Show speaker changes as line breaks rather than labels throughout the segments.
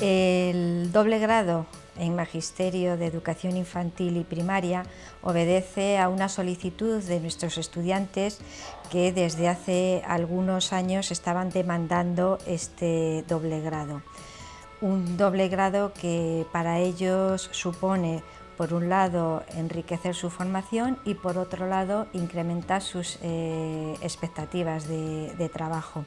El doble grado en Magisterio de Educación Infantil y Primaria obedece a una solicitud de nuestros estudiantes que desde hace algunos años estaban demandando este doble grado. Un doble grado que para ellos supone por un lado, enriquecer su formación y por otro lado, incrementar sus eh, expectativas de, trabajo.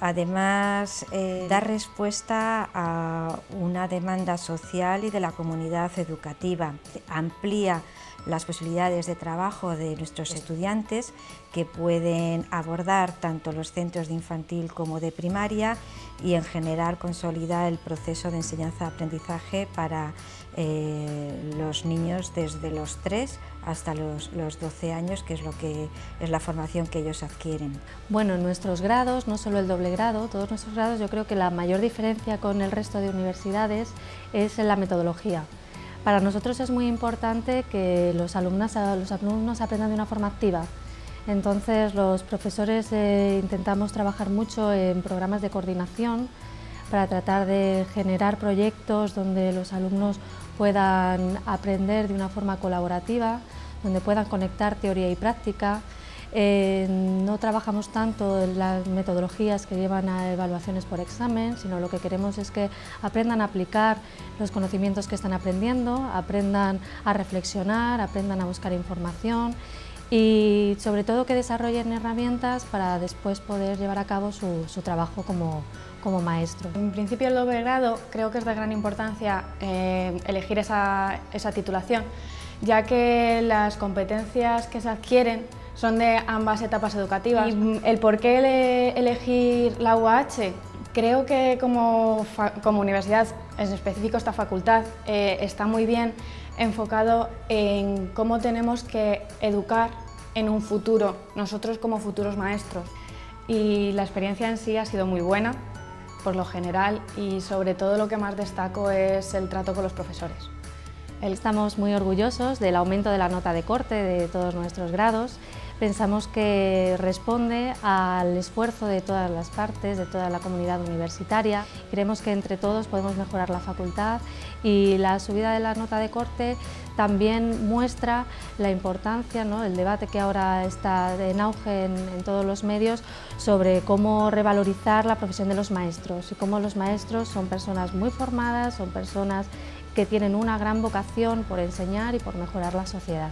Además, eh, dar respuesta a una demanda social y de la comunidad educativa. Amplía las posibilidades de trabajo de nuestros estudiantes que pueden abordar tanto los centros de infantil como de primaria y en general consolidar el proceso de enseñanza-aprendizaje para eh, los niños desde los 3 hasta los, los, 12 años, que es, lo que es la formación que ellos adquieren.
Bueno, en nuestros grados, no solo el doble grado, todos nuestros grados, yo creo que la mayor diferencia con el resto de universidades es en la metodología. Para nosotros es muy importante que los alumnos aprendan de una forma activa. Entonces los profesores eh, intentamos trabajar mucho en programas de coordinación para tratar de generar proyectos donde los alumnos puedan aprender de una forma colaborativa, donde puedan conectar teoría y práctica, eh, no trabajamos tanto las metodologías que llevan a evaluaciones por examen, sino lo que queremos es que aprendan a aplicar los conocimientos que están aprendiendo, aprendan a reflexionar, aprendan a buscar información y sobre todo que desarrollen herramientas para después poder llevar a cabo su, trabajo como, como, maestro.
En principio el doble grado creo que es de gran importancia eh, elegir esa, esa titulación, ya que las competencias que se adquieren son de ambas etapas educativas. Y el por qué elegir la UAH, creo que como, universidad, en específico esta facultad, eh, está muy bien enfocado en cómo tenemos que educar en un futuro, nosotros como futuros maestros. Y la experiencia en sí ha sido muy buena, por lo general, y sobre todo lo que más destaco es el trato con los profesores.
Estamos muy orgullosos del aumento de la nota de corte de todos nuestros grados. Pensamos que responde al esfuerzo de todas las partes, de toda la comunidad universitaria. Creemos que entre todos podemos mejorar la facultad y la subida de la nota de corte también muestra la importancia, ¿no? el debate que ahora está en auge en, en todos los medios sobre cómo revalorizar la profesión de los maestros y cómo los maestros son personas muy formadas, son personas que tienen una gran vocación por enseñar y por mejorar la sociedad.